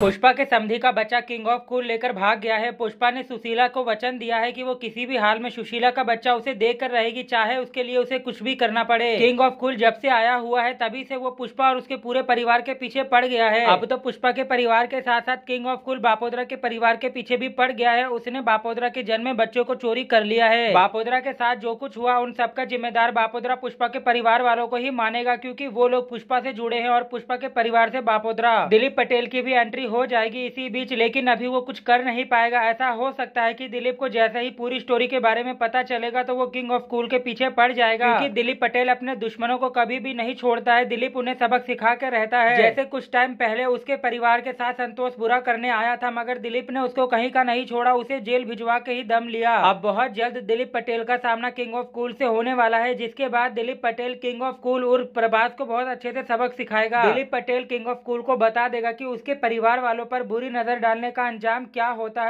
पुष्पा के समधी का बच्चा किंग ऑफ़ कूल लेकर भाग गया है। पुष्पा ने सुशीला को वचन दिया है कि वो किसी भी हाल में सुशीला का बच्चा उसे देकर रहेगी, चाहे उसके लिए उसे कुछ भी करना पड़े। किंग ऑफ़ कूल जब से आया हुआ है, तभी से वो पुष्पा और उसके पूरे परिवार के पीछे पड़ गया है। अब तो पुष्पा के परिवार के साथ साथ किंग ऑफ़ कूल बापोदरा के परिवार के पीछे भी पड़ गया है। उसने बापोदरा के जन्मे बच्चों को चोरी कर लिया है। बापोदरा के साथ जो कुछ हुआ, उन सबका जिम्मेदार बापोदरा पुष्पा के परिवार वालों को ही मानेगा, क्यूँकी वो लोग पुष्पा से जुड़े हैं और पुष्पा के परिवार से बापोदरा। दिलीप पटेल की भी एंट्री हो जाएगी इसी बीच लेकिन अभी वो कुछ कर नहीं पाएगा। ऐसा हो सकता है कि दिलीप को जैसे ही पूरी स्टोरी के बारे में पता चलेगा तो वो किंग ऑफ़ कूल के पीछे पड़ जाएगा। क्योंकि दिलीप पटेल अपने दुश्मनों को कभी भी नहीं छोड़ता है। दिलीप उन्हें सबक सिखा के रहता है। जैसे कुछ टाइम पहले उसके परिवार के साथ संतोष बुरा करने आया था मगर दिलीप ने उसको कहीं का नहीं छोड़ा उसे जेल भिजवा के ही दम लिया। अब बहुत जल्द दिलीप पटेल का सामना किंग ऑफ़ कूल से होने वाला है जिसके बाद Dilip Patel king of cool उर्फ़ Prabhas को बहुत अच्छे से सबक सिखाएगा। Dilip Patel king of cool को बता देगा की उसके परिवार वालों पर बुरी नज़र डालने का अंजाम क्या होता है?